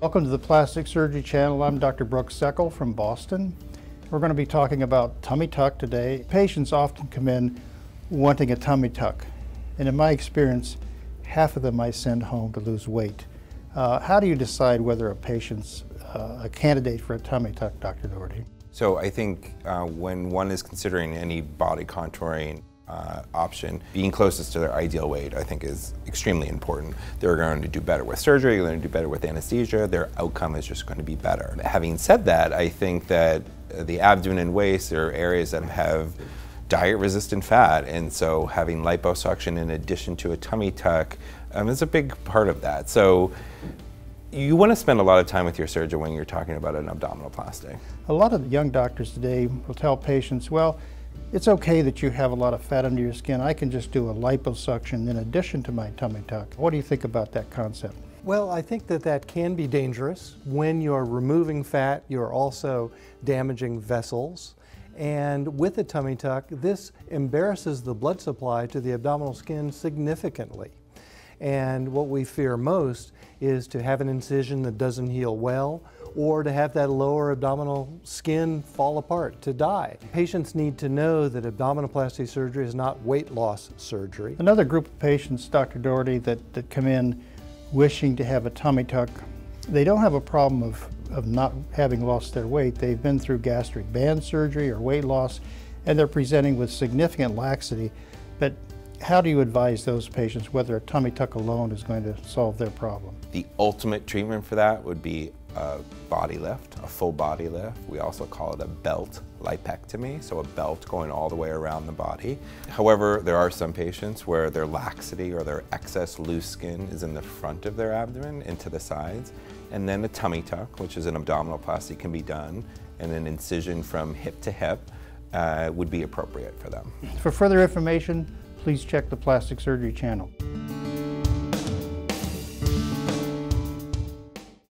Welcome to the Plastic Surgery Channel. I'm Dr. Brooke Seckel from Boston. We're going to be talking about tummy tuck today. Patients often come in wanting a tummy tuck, and in my experience, half of them I send home to lose weight. Uh, how do you decide whether a patient's uh, a candidate for a tummy tuck, Dr. Doherty? So I think uh, when one is considering any body contouring uh, option, being closest to their ideal weight, I think is extremely important. They're going to do better with surgery, they're going to do better with anesthesia, their outcome is just going to be better. Having said that, I think that the abdomen and waist are areas that have diet resistant fat and so having liposuction in addition to a tummy tuck um, is a big part of that. So you want to spend a lot of time with your surgeon when you're talking about an abdominoplasty. A lot of young doctors today will tell patients, well, it's okay that you have a lot of fat under your skin. I can just do a liposuction in addition to my tummy tuck. What do you think about that concept? Well, I think that that can be dangerous. When you're removing fat, you're also damaging vessels. And with a tummy tuck, this embarrasses the blood supply to the abdominal skin significantly. And what we fear most is to have an incision that doesn't heal well or to have that lower abdominal skin fall apart, to die. Patients need to know that abdominoplasty surgery is not weight loss surgery. Another group of patients, Dr. Doherty, that, that come in wishing to have a tummy tuck, they don't have a problem of, of not having lost their weight. They've been through gastric band surgery or weight loss, and they're presenting with significant laxity. But how do you advise those patients whether a tummy tuck alone is going to solve their problem? The ultimate treatment for that would be a body lift, a full body lift. We also call it a belt lipectomy, so a belt going all the way around the body. However, there are some patients where their laxity or their excess loose skin is in the front of their abdomen and to the sides. And then a tummy tuck, which is an abdominal abdominoplasty, can be done, and an incision from hip to hip uh, would be appropriate for them. For further information, please check the Plastic Surgery channel.